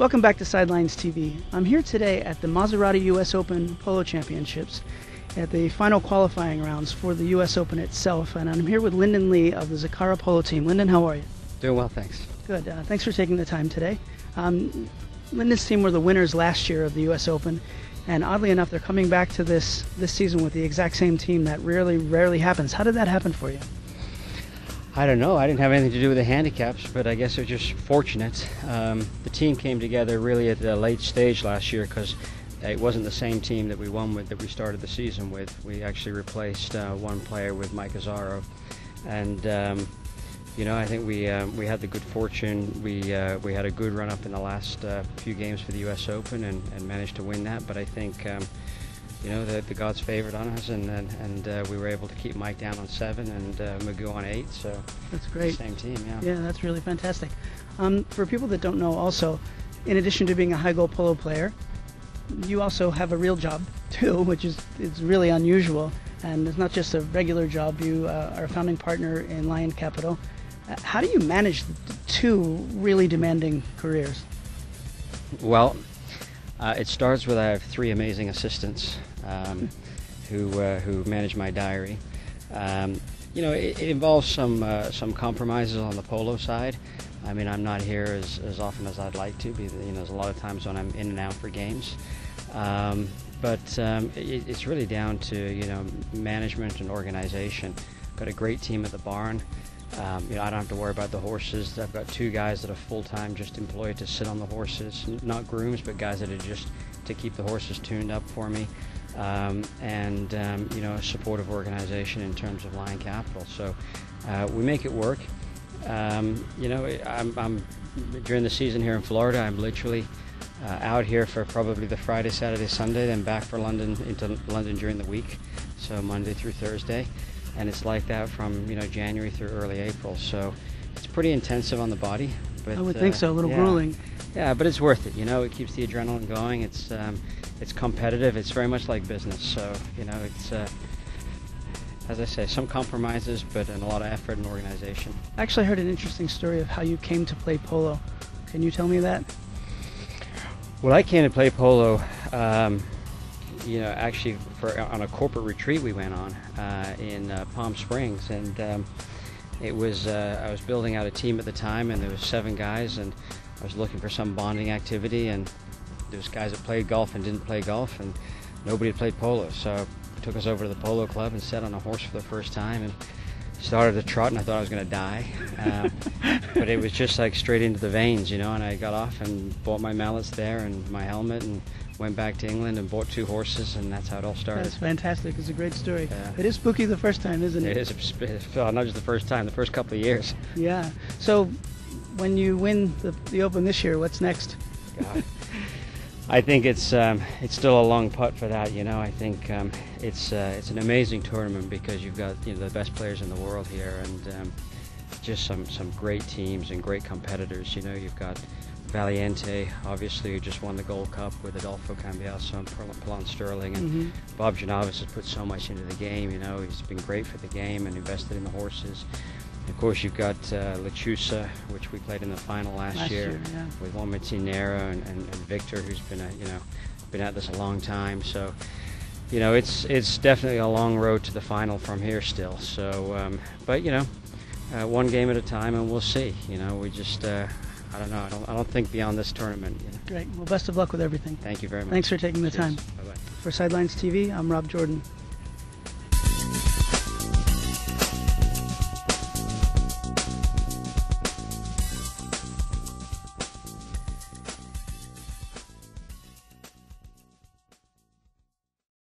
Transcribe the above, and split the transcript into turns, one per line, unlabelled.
Welcome back to Sidelines TV. I'm here today at the Maserati U.S. Open Polo Championships at the final qualifying rounds for the U.S. Open itself, and I'm here with Lyndon Lea of the Zacara Polo team. Lyndon, how are you?
Doing well, thanks.
Good. Uh, thanks for taking the time today. Um, Lyndon's team were the winners last year of the U.S. Open, and oddly enough, they're coming back to this this season with the exact same team. That rarely, rarely happens. How did that happen for you?
I don't know. I didn't have anything to do with the handicaps, but I guess it was just fortunate. Um, the team came together really at a late stage last year because it wasn't the same team that we won with that we started the season with. We actually replaced uh, one player with Mike Azzaro, and um, you know I think we um, we had the good fortune. We uh, we had a good run up in the last uh, few games for the U.S. Open and, and managed to win that. But I think um, you know, the, the gods favored on us, and and, and uh, we were able to keep Mike down on seven and uh, Magoo on eight. So
that's great.
Same team, yeah.
Yeah, that's really fantastic. Um, for people that don't know, also, in addition to being a high goal polo player, you also have a real job too, which is is really unusual. And it's not just a regular job. You uh, are a founding partner in Lion Capital. Uh, how do you manage the two really demanding careers?
Well, uh, it starts with I have three amazing assistants um, who uh, who manage my diary. Um, you know, it, it involves some uh, some compromises on the polo side. I mean, I'm not here as, as often as I'd like to. Be, you know, there's a lot of times when I'm in and out for games. Um, but um, it, it's really down to you know management and organization. Got a great team at the barn. Um, you know, I don't have to worry about the horses. I've got two guys that are full time, just employed to sit on the horses, not grooms, but guys that are just to keep the horses tuned up for me um, and um, you know a supportive organization in terms of Lion Capital. So uh, we make it work. Um, you know, I'm, I'm, during the season here in Florida. I'm literally uh, out here for probably the Friday, Saturday, Sunday, then back for London into London during the week. So Monday through Thursday, and it's like that from you know January through early April. So it's pretty intensive on the body.
But, I would uh, think so. A little yeah. grueling.
Yeah, but it's worth it. You know, it keeps the adrenaline going. It's um, it's competitive. It's very much like business. So you know, it's uh, as I say, some compromises, but and a lot of effort and organization.
I actually heard an interesting story of how you came to play polo. Can you tell me that?
Well, I came to play polo. Um, you know, actually, for on a corporate retreat we went on uh, in uh, Palm Springs, and um, it was uh, I was building out a team at the time, and there was seven guys, and I was looking for some bonding activity, and there was guys that played golf and didn't play golf, and nobody had played polo. So took us over to the polo club and sat on a horse for the first time, and started to trot, and I thought I was going to die. Um, but it was just like straight into the veins, you know. And I got off and bought my mallets there and my helmet, and went back to England and bought two horses, and that's how it all started.
That's fantastic. It's a great story. Yeah. It is spooky the first time, isn't it?
It is. Well, not just the first time, the first couple of years.
Yeah. So when you win the, the Open this year, what's next?
I think it's um, it's still a long putt for that. You know, I think um, it's uh, it's an amazing tournament because you've got you know the best players in the world here and um, just some some great teams and great competitors. You know, you've got Valiente, obviously, who just won the Gold Cup with Adolfo Cambiaso and Pallone Sterling, and mm-hmm. Bob Jornayvaz has put so much into the game. You know, he's been great for the game and invested in the horses. Of course, you've got uh, Lechusa, which we played in the final last,
last
year,
year yeah.
with Juan Nero and, and, and, Victor, who's been a, you know been at this a long time. So, you know, it's it's definitely a long road to the final from here still. So, um, but you know, uh, one game at a time, and we'll see. You know, we just uh, I don't know. I don't I don't think beyond this tournament. You know.
Great. Well, best of luck with everything.
Thank you very much.
Thanks for taking the
Cheers.
time.
Bye bye.
For Sidelines TV, I'm Rob Jordan.